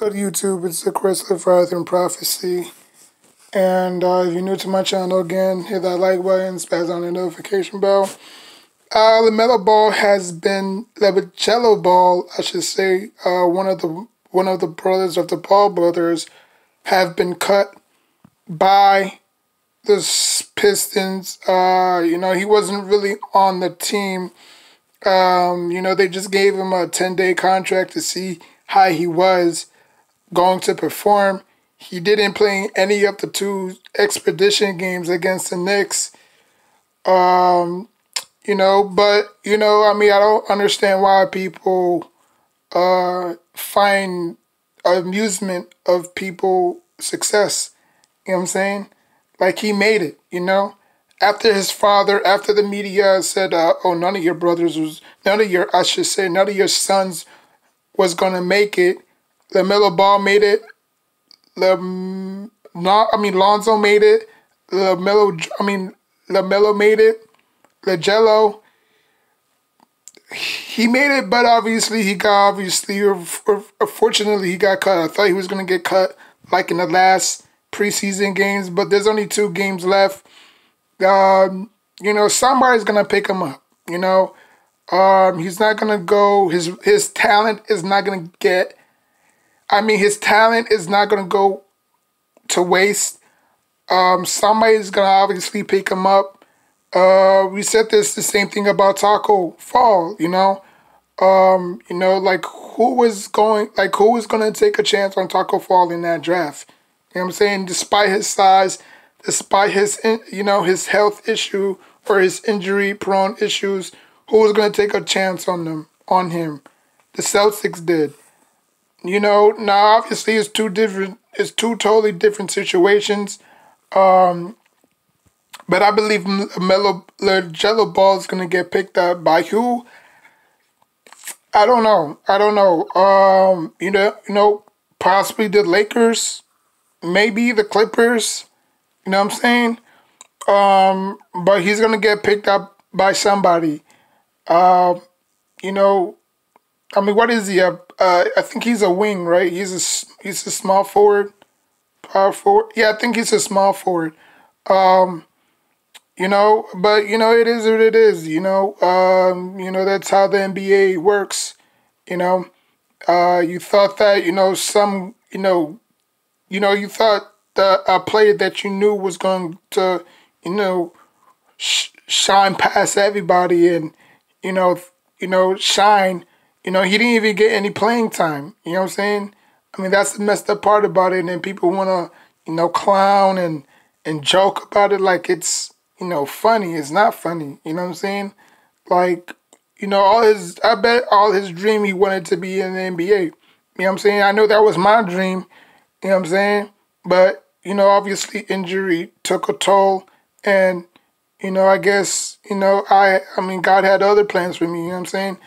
Good YouTube, it's the Father and Prophecy. And uh, if you're new to my channel again, hit that like button, spaz on the notification bell. Uh, LaMelo Ball has been LaMelo Ball, I should say, uh, one of the one of the brothers of the Ball brothers, have been cut by the Pistons. Uh, you know, he wasn't really on the team. Um, you know, they just gave him a 10 day contract to see how he was going to perform. He didn't play any of the two expedition games against the Knicks. Um, you know, but you know, I mean, I don't understand why people uh, find amusement of people success. You know what I'm saying? Like he made it, you know? After his father, after the media said, uh, oh, none of your brothers was, none of your, I should say, none of your sons was going to make it, LaMelo Ball made it. The not, I mean Lonzo made it. LaMelo, I mean LaMelo made it. LiAngelo, he made it, but obviously he got obviously, unfortunately he got cut. I thought he was gonna get cut like in the last preseason games, but there's only two games left. Um, you know, somebody's gonna pick him up. You know, um, he's not gonna go. His his talent is not gonna get I mean, his talent is not going to go to waste. Um, somebody's going to obviously pick him up. Uh, we said this the same thing about Taco Fall, you know. Um, you know, like who was going, like who was going to take a chance on Taco Fall in that draft? You know what I'm saying? Despite his size, despite his, you know, his health issue or his injury prone issues, who was going to take a chance on them, on him? The Celtics did. You know, now obviously it's two different, it's two totally different situations. Um, but I believe Melo Gelo Ball is gonna get picked up by who? I don't know. I don't know. Um, you know, you know, possibly the Lakers, maybe the Clippers. You know what I'm saying? Um, but he's gonna get picked up by somebody. Uh, you know, I mean, what is he? Uh, uh, I think he's a wing, right? He's a he's a small forward, power forward. Yeah, I think he's a small forward. Um, you know, but you know, it is what it is. You know, um, you know that's how the NBA works. You know, uh, you thought that you know some, you know, you know, you thought the a player that you knew was going to, you know, sh- shine past everybody and you know, you know, shine you know, he didn't even get any playing time. You know what I'm saying? I mean, that's the messed up part about it. And then people want to, you know, clown and and joke about it like it's, you know, funny. It's not funny. You know what I'm saying? Like, you know, all his, I bet all his dream he wanted to be in the NBA. You know what I'm saying? I know that was my dream. You know what I'm saying? But, you know, obviously injury took a toll. And, you know, I guess, you know, I, I mean, God had other plans for me. You know what I'm saying?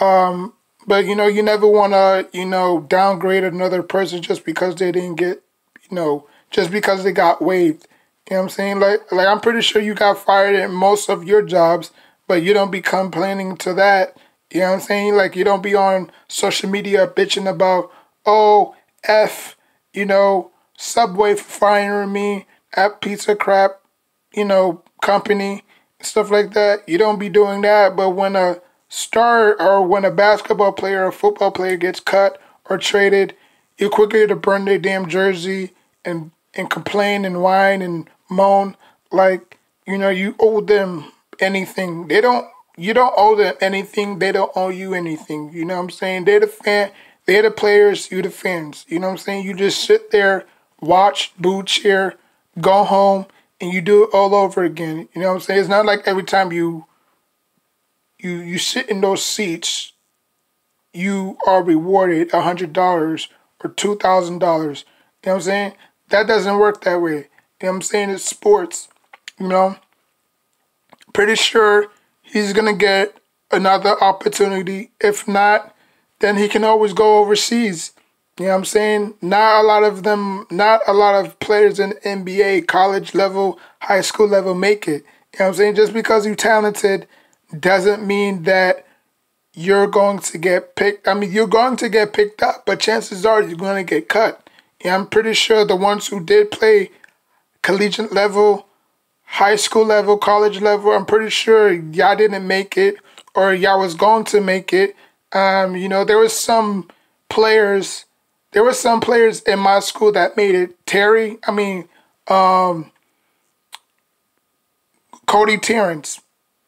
Um, but you know, you never want to, you know, downgrade another person just because they didn't get, you know, just because they got waived. You know what I'm saying? Like, like I'm pretty sure you got fired in most of your jobs, but you don't be complaining to that. You know what I'm saying? Like, you don't be on social media bitching about, oh, F, you know, Subway firing me at Pizza Crap, you know, company, stuff like that. You don't be doing that. But when a Start or when a basketball player or football player gets cut or traded, you quicker to burn their damn jersey and and complain and whine and moan like you know you owe them anything. They don't. You don't owe them anything. They don't owe you anything. You know what I'm saying? They're the fan. They're the players. You the fans. You know what I'm saying? You just sit there, watch, boo, cheer, go home, and you do it all over again. You know what I'm saying? It's not like every time you you you sit in those seats, you are rewarded a hundred dollars or two thousand dollars. You know what I'm saying? That doesn't work that way. You know what I'm saying? It's sports. You know? Pretty sure he's gonna get another opportunity. If not, then he can always go overseas. You know what I'm saying? Not a lot of them, not a lot of players in NBA, college level, high school level make it. You know what I'm saying? Just because you're talented doesn't mean that you're going to get picked. I mean, you're going to get picked up, but chances are you're going to get cut. Yeah, I'm pretty sure the ones who did play collegiate level, high school level, college level, I'm pretty sure y'all didn't make it or y'all was going to make it. Um, you know, there was some players, there were some players in my school that made it. Terry, I mean, um, Cody Terrence,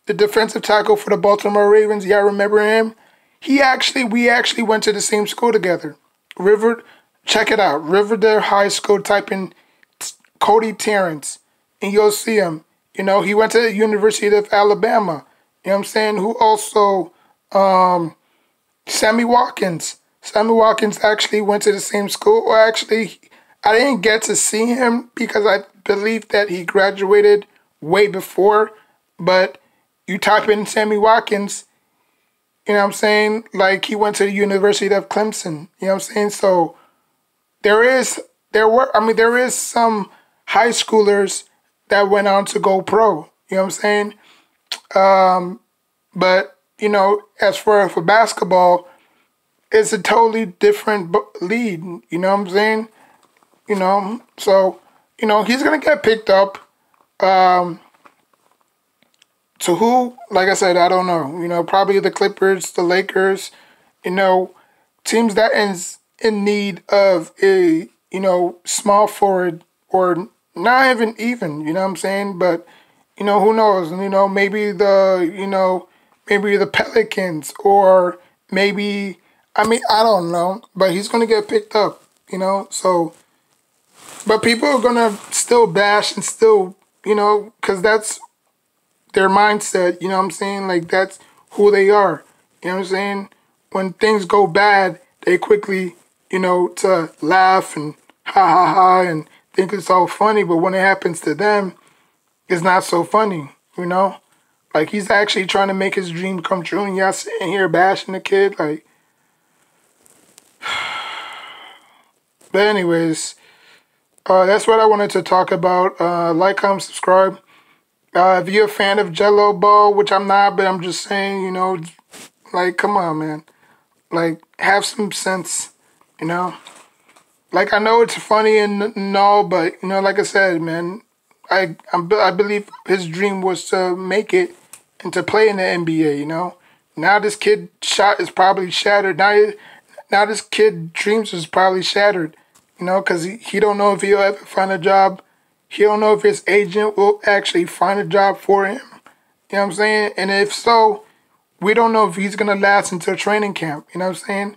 the defensive tackle for the Baltimore Ravens. Y'all remember him? He actually, we actually went to the same school together. River, check it out. Riverdale High School. Type in Cody Terrence, and you'll see him. You know, he went to the University of Alabama. You know what I'm saying? Who also, um, Sammy Watkins. Sammy Watkins actually went to the same school. Actually, I didn't get to see him because I believe that he graduated way before. But you type in Sammy Watkins, you know what I'm saying? Like he went to the University of Clemson. You know what I'm saying? So there is there were I mean there is some high schoolers that went on to go pro. You know what I'm saying? Um, but you know, as for for basketball, it's a totally different lead. You know what I'm saying? You know, so you know he's gonna get picked up. Um, to who? Like I said, I don't know. You know, probably the Clippers, the Lakers. You know, teams that is in need of a you know small forward or not even even. You know what I'm saying? But you know who knows? You know maybe the you know maybe the Pelicans or maybe I mean I don't know. But he's gonna get picked up. You know so. But people are gonna still bash and still you know because that's their mindset, you know what I'm saying? Like that's who they are. You know what I'm saying? When things go bad, they quickly, you know, to laugh and ha ha ha and think it's all funny, but when it happens to them, it's not so funny, you know? Like he's actually trying to make his dream come true and y'all sitting here bashing the kid, like But anyways, uh, that's what I wanted to talk about. Uh, like, comment, subscribe. Uh, if you're a fan of Gelo Ball, which I'm not, but I'm just saying, you know, like, come on, man. Like, have some sense, you know? Like, I know it's funny and, and all, but, you know, like I said, man, I, I, I believe his dream was to make it and to play in the NBA, you know? Now this kid shot is probably shattered. Now, now this kid dreams is probably shattered, you know, because he, he don't know if he'll ever find a job he don't know if his agent will actually find a job for him. You know what I'm saying? And if so, we don't know if he's gonna last until training camp. You know what I'm saying?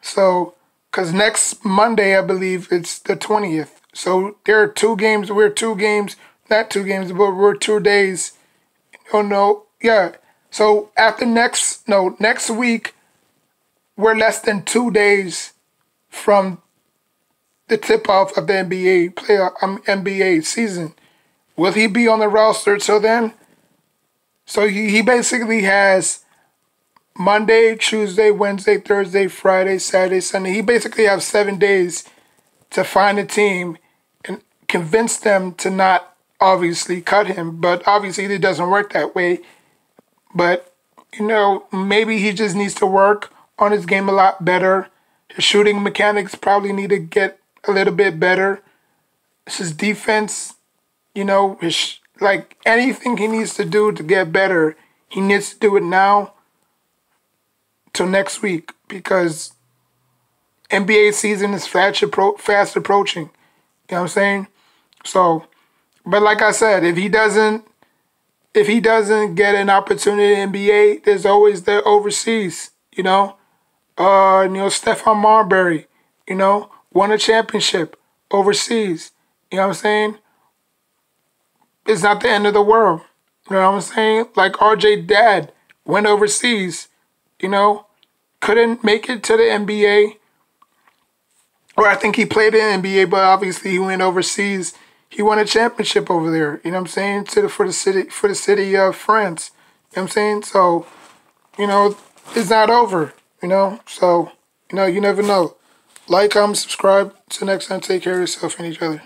So, cause next Monday I believe it's the 20th. So there are two games. We're two games, not two games, but we're two days. Oh no, yeah. So after next, no, next week, we're less than two days from the tip off of the NBA playoff um, NBA season. Will he be on the roster till then? So he, he basically has Monday, Tuesday, Wednesday, Thursday, Friday, Saturday, Sunday. He basically has seven days to find a team and convince them to not obviously cut him. But obviously it doesn't work that way. But you know, maybe he just needs to work on his game a lot better. His shooting mechanics probably need to get a little bit better. His defense, you know, his, like anything he needs to do to get better, he needs to do it now till next week because NBA season is fast, appro- fast approaching. You know what I'm saying? So, but like I said, if he doesn't, if he doesn't get an opportunity in NBA, there's always the overseas. You know, uh, you know Stephon Marbury. You know, won a championship overseas. You know what I'm saying? It's not the end of the world. You know what I'm saying? Like RJ Dad went overseas, you know, couldn't make it to the NBA. Or I think he played in the NBA, but obviously he went overseas. He won a championship over there. You know what I'm saying? To the, for the city for the city of France. You know what I'm saying? So, you know, it's not over. You know, so you know you never know. Like, comment, subscribe. Till next time, take care of yourself and each other.